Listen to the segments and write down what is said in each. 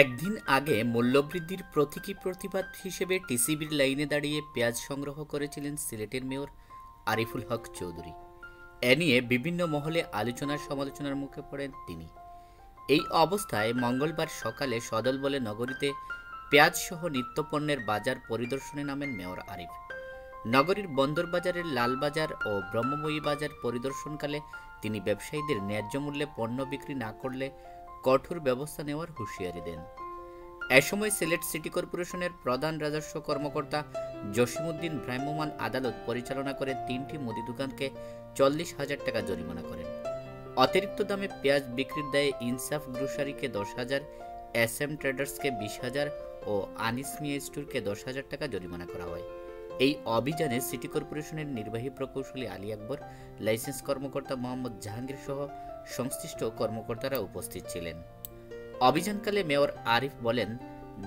একদিন আগে মূল্যবৃদ্ধির প্রতীকী প্রতিবাদ হিসেবে টিসিবির লাইনে দাঁড়িয়ে পেঁয়াজ সংগ্রহ করেছিলেন সিলেটের মেয়র আরিফুল হক চৌধুরী। এ নিয়ে বিভিন্ন মহলে আলোচনার সমালোচনার মুখে পড়েন তিনি। এই অবস্থায় মঙ্গলবার সকালে সদল বলে নগরীতে পেঁয়াজসহ নিত্যপণ্যের বাজার পরিদর্শনে নামেন মেয়র আরিফ। নগরীর বন্দরবাজারের লালবাজার ও ব্রহ্মময়ী বাজার পরিদর্শনকালে তিনি ব্যবসায়ীদের ন্যায্য মূল্যে পণ্য বিক্রি না করলে কঠোর ব্যবস্থা নেওয়ার হুঁশিয়ারি দেন। এসময় সিলেট সিটি কর্পোরেশনের প্রধান রাজস্ব কর্মকর্তা জসিমউদ্দিন ভ্রাম্যমান আদালত পরিচালনা করে তিনটি মুদি দোকানকে চল্লিশ হাজার টাকা জরিমানা করেন। অতিরিক্ত দামে পেঁয়াজ বিক্রির দায়ে ইনসাফ গ্রোসারিকে দশ হাজার, এস এম ট্রেডার্সকে বিশ হাজার ও আনিস মিয়া স্টোরকে দশ হাজার টাকা জরিমানা করা হয়। এই অভিযানে সিটি কর্পোরেশনের নির্বাহী প্রকৌশলী আলী আকবর, লাইসেন্স কর্মকর্তা মোহাম্মদ জাহাঙ্গীর সহ সংশ্লিষ্ট কর্মকর্তারা উপস্থিত ছিলেন। অভিযানকালে মেয়র আরিফ বলেন,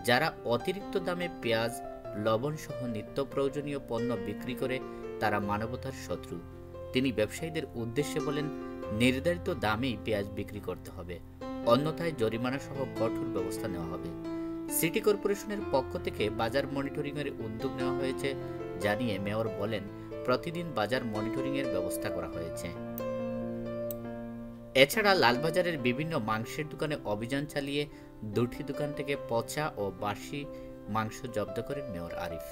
যারা অতিরিক্ত দামে পেঁয়াজ, লবণ সহ নিত্য প্রয়োজনীয় পণ্য বিক্রি করে তারা মানবতার শত্রু। তিনি ব্যবসায়ীদের উদ্দেশ্যে বলেন, নির্ধারিত দামেই পেঁয়াজ বিক্রি করতে হবে। অন্যথায় জরিমানা সহ কঠোর ব্যবস্থা নেওয়া হবে। সিটি কর্পোরেশনের পক্ষ থেকে বাজার মনিটরিংয়ের উদ্যোগ নেওয়া হয়েছে, জানিয়ে মেয়র বলেন, প্রতিদিন বাজার মনিটরিংয়ের ব্যবস্থা করা হয়েছে। এছাড়া লালবাজারের বিভিন্ন মাংসের দোকানে অভিযান চালিয়ে দুটি দোকান থেকে পচা ও বাসি মাংস জব্দ করেন মেয়র আরিফ।